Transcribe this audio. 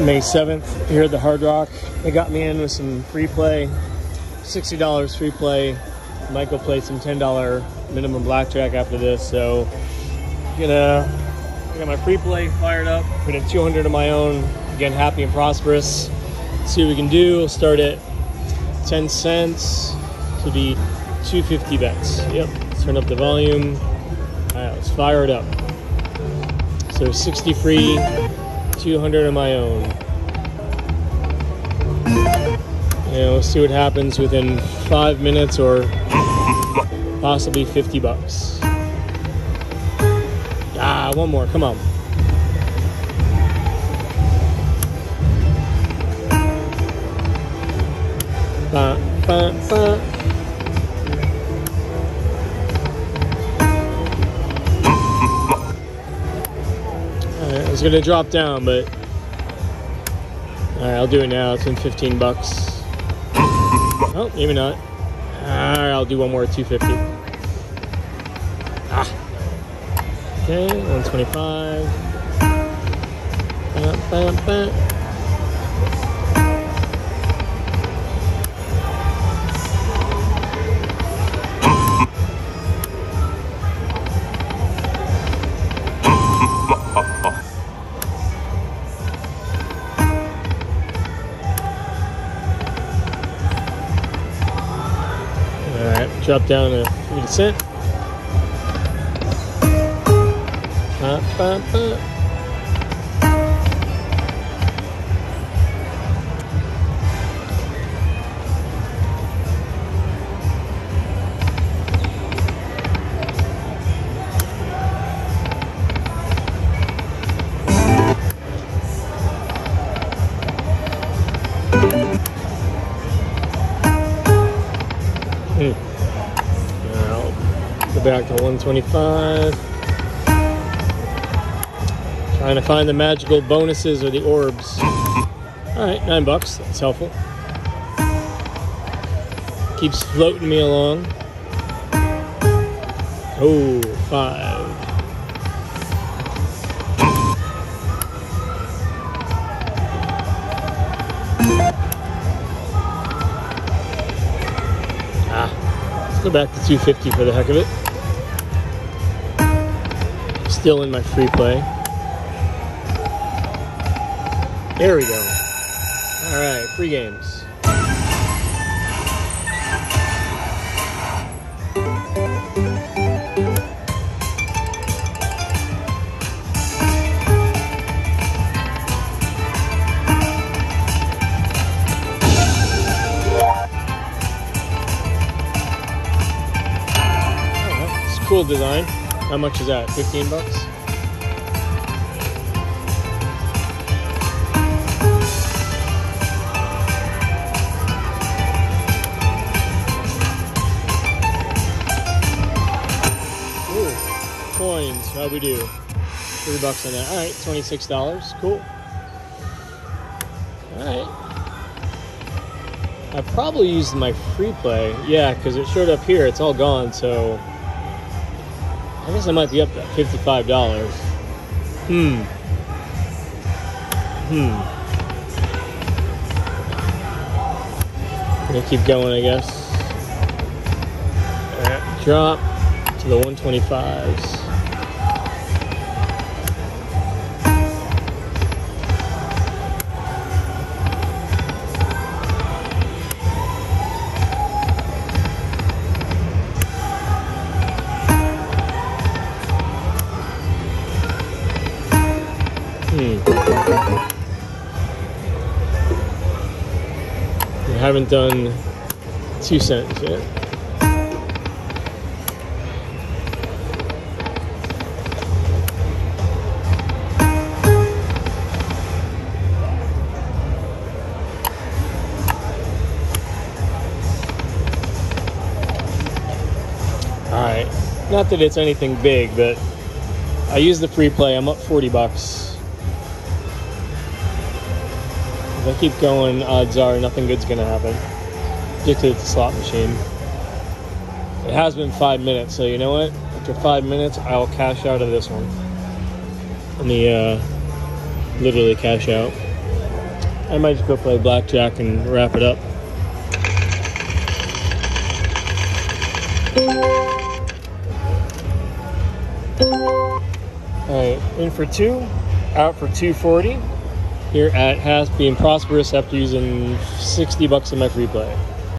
May 7th here at the Hard Rock. They got me in with some free play, $60 free play. Michael played some $10 minimum blackjack after this, so gonna I got my free play fired up, put in 200 of my own, again happy and prosperous. See what we can do. We'll start at 10 cents to be 250 bets. Yep, turn up the volume. All right, let's fire it up. So 60 free, 200 of my own. And we'll see what happens within five minutes or possibly 50 bucks. Ah, one more, come on. Ba, ba, ba. I was gonna drop down, but alright, I'll do it now. It's in 15 bucks. Oh, maybe not. Alright, I'll do one more at 250. Ah. Okay, 125. Ba, ba, ba. Drop down to 50 cent. Ba, ba, ba. Go back to 125. Trying to find the magical bonuses or the orbs. Alright, nine bucks. That's helpful. Keeps floating me along. Oh, five. Ah, let's go back to 250 for the heck of it. Still in my free play. There we go. All right, free games. Cool design. How much is that? 15 bucks? Ooh, coins. How we do? Three bucks on that. All right, twenty-six dollars. Cool. All right. I probably used my free play. Yeah, because it showed up here. It's all gone. So I guess I might be up to fifty-five dollars. Hmm. Hmm. Gonna keep going, I guess. All right, drop to the 125s. Hmm. Haven't done two cents yet. Alright. Not that it's anything big, but I use the free play. I'm up 40 bucks. If I keep going, odds are nothing good's gonna happen. Just 'cause it's the slot machine. It has been five minutes, so you know what? After five minutes, I'll cash out of this one. Let me uh, literally cash out. I might just go play blackjack and wrap it up. Alright, in for two, out for 240 here at Has being prosperous after using 60 bucks in my free play.